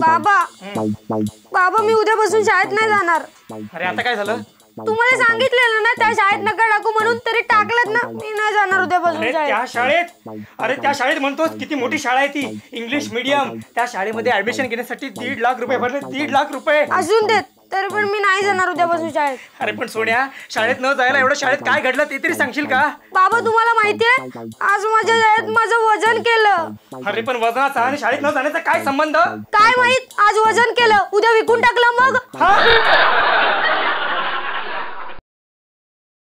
बाबा बाबा मी उद्यापासून शाळेत नाही जाणार. अरे आता काय झालं? तुम्हाला सांगितलेलं ना त्या शाळेत नका टाकू म्हणून तरी टाकलं ना मी नाही जाणार उद्यापासून अरे त्या शाळेत. अरे त्या शाळेत म्हणतोस किती मोठी शाळा आहे ती. इंग्लिश मीडियम त्या शाळेमध्ये ऍडमिशन घेण्यासाठी दीड लाख रुपये भरले दीड लाख रुपये. असून देत. तरी पण मी नाही जाणार उद्यापासून शाळेत. अरे पण सोन्या शाळेत न जायला एवढं शाळेत काय घडलं ते तरी सांगशील का? बाबा तुम्हाला माहितीये आज माझ्या शाळेत माझं वजन केलं. अरे पण वजनाचा आणि शाळेत न जाण्याचा काय संबंध? काय माहीत? आज वजन केलं. उद्या विकून टाकलं मग. हा?